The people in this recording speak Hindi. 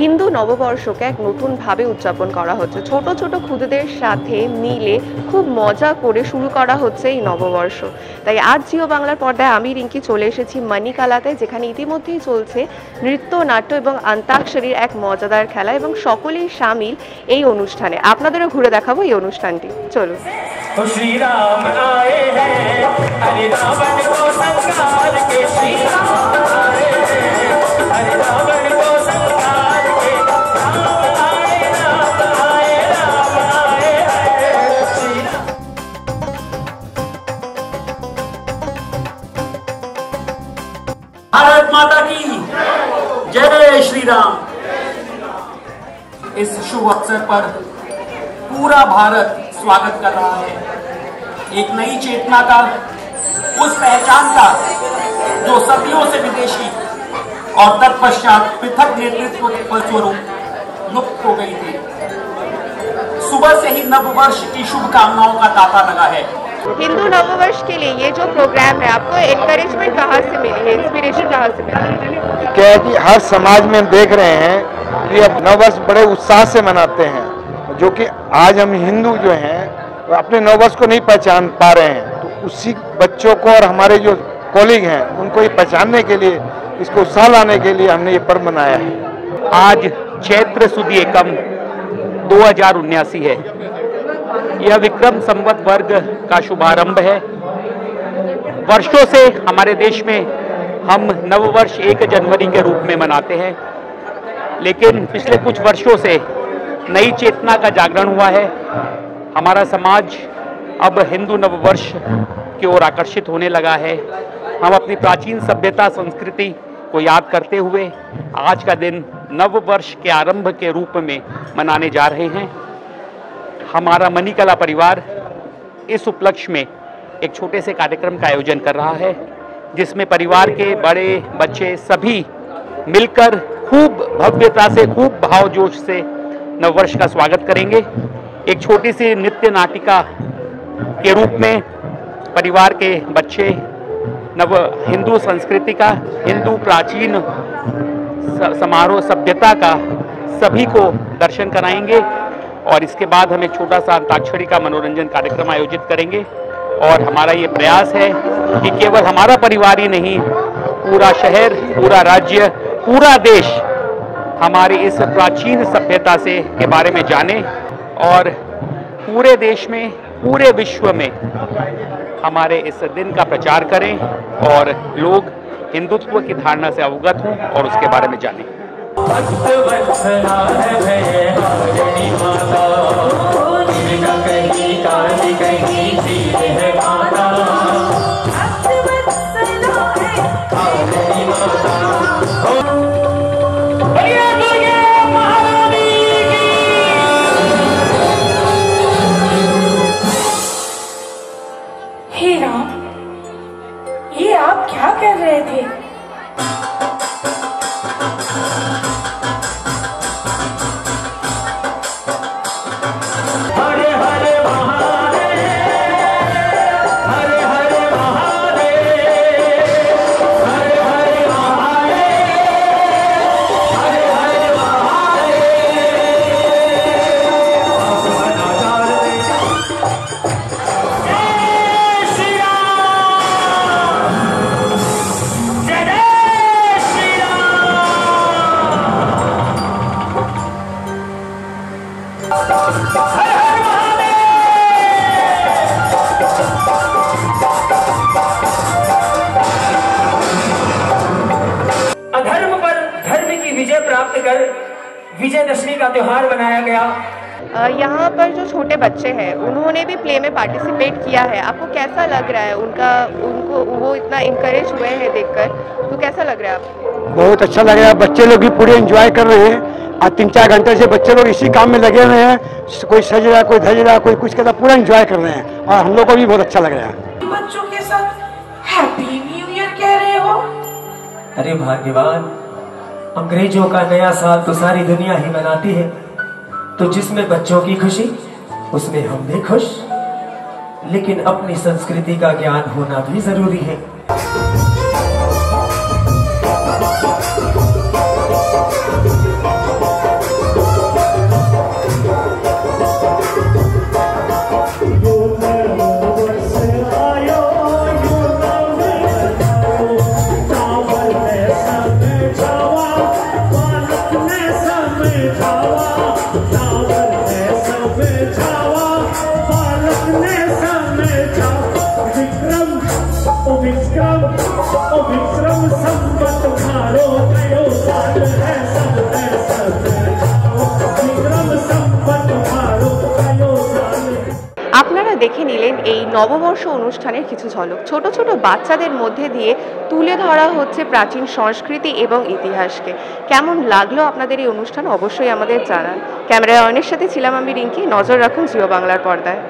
হিন্দু নববর্ষকে এক নতুনভাবে উদযাপন করা হচ্ছে। ছোট ছোট খুদেদের সাথে মিলে খুব মজা করে শুরু করা হচ্ছে এই নববর্ষ। তাই আজ জিও বাংলার পর্দায় আমি রিঙ্কি চলে এসেছি মানিকালাতে, যেখানে ইতিমধ্যেই চলছে নৃত্য, নাট্য এবং আন্তাক্ষরীর এক মজাদার খেলা এবং সকলেই সামিল এই অনুষ্ঠানে। আপনাদেরও ঘুরে দেখাবো এই অনুষ্ঠানটি। চলুন। শ্রীরাম আয়ে হ্যাঁ भारत माता की। जय श्री राम इस शुभ अवसर पर पूरा भारत स्वागत कर रहा है। एक नई चेतना का, उस पहचान का, जो सदियों से विदेशी और तत्पश्चात पृथक नेतृत्व के फलस्वरूप लुप्त हो गई थी। सुबह से ही नववर्ष की शुभकामनाओं का तांता लगा है। हिंदू नववर्ष के लिए ये जो प्रोग्राम है आपको एनकरेजमेंट कहाँ से मिली है? इंस्पिरेशन कहाँ से मिली? क्या है कि हर समाज में हम देख रहे हैं कि अब नववर्ष बड़े उत्साह से मनाते हैं जो कि आज हम हिंदू जो हैं वो अपने नववर्ष को नहीं पहचान पा रहे हैं। तो उसी बच्चों को और हमारे जो कॉलिग हैं उनको ये पहचानने के लिए इसको उत्साह लाने के लिए हमने ये पर्व मनाया है। आज चैत्र सुदी एकम दो हज़ार उन्यासी है। यह विक्रम संवत वर्ग का शुभारंभ है। वर्षों से हमारे देश में हम नववर्ष एक जनवरी के रूप में मनाते हैं। लेकिन पिछले कुछ वर्षों से नई चेतना का जागरण हुआ है। हमारा समाज अब हिंदू नववर्ष की ओर आकर्षित होने लगा है। हम अपनी प्राचीन सभ्यता, संस्कृति को याद करते हुए आज का दिन नव वर्ष के आरंभ के रूप में मनाने जा रहे हैं। हमारा मणिकला परिवार इस उपलक्ष्य में एक छोटे से कार्यक्रम का आयोजन कर रहा है, जिसमें परिवार के बड़े, बच्चे सभी मिलकर खूब भव्यता से, खूब भावजोश से नववर्ष का स्वागत करेंगे। एक छोटी सी नृत्य नाटिका के रूप में परिवार के बच्चे, नव हिंदू संस्कृति का, हिंदू प्राचीन समारोह सभ्यता का सभी को दर्शन कराएँगे। और इसके बाद हम एक छोटा सा अंताक्षरी का मनोरंजन कार्यक्रम आयोजित करेंगे। और हमारा ये प्रयास है कि केवल हमारा परिवार ही नहीं, पूरा शहर, पूरा राज्य, पूरा देश हमारी इस प्राचीन सभ्यता से के बारे में जाने और पूरे देश में, पूरे विश्व में हमारे इस दिन का प्रचार करें और लोग हिंदुत्व की धारणा से अवगत हों और उसके बारे में जानें। क्या कर रहे थे? विजयदशमी का त्यौहार मनाया गया। यहाँ पर जो छोटे बच्चे हैं उन्होंने भी प्ले में पार्टिसिपेट किया है। आपको कैसा लग रहा है उनका उनको वो इतना इंकरेज हुए हैं देखकर? तो कैसा लग रहा है आपको? बहुत अच्छा लग रहा है। बच्चे लोग भी पूरे एंजॉय कर रहे हैं। आज तीन चार घंटे से बच्चे लोग इसी काम में लगे हुए हैं। कोई सज रहा कोई धज रहा कोई कुछ करता पूरा एंजॉय कर रहे हैं। और हम लोग को भी बहुत अच्छा लग रहा है। बच्चों के साथ हैप्पी न्यू ईयर कह रहे हो? अरे भाग्यवान अंग्रेज़ों का नया साल तो सारी दुनिया ही मनाती है। तो जिसमें बच्चों की खुशी, उसमें हम भी खुश। लेकिन अपनी संस्कृति का ज्ञान होना भी ज़रूरी है। নিলেন এই নববর্ষ অনুষ্ঠানের কিছু ঝলক। ছোট ছোট বাচ্চাদের মধ্যে দিয়ে তুলে ধরা হচ্ছে প্রাচীন সংস্কৃতি এবং ইতিহাসকে। কেমন লাগল আপনাদের এই অনুষ্ঠান? অবশ্যই আমাদের জানান। ক্যামেরায় অয়নের সাথে ছিলাম আমি রিঙ্কি। নজর রাখুন জিও বাংলার পর্দায়।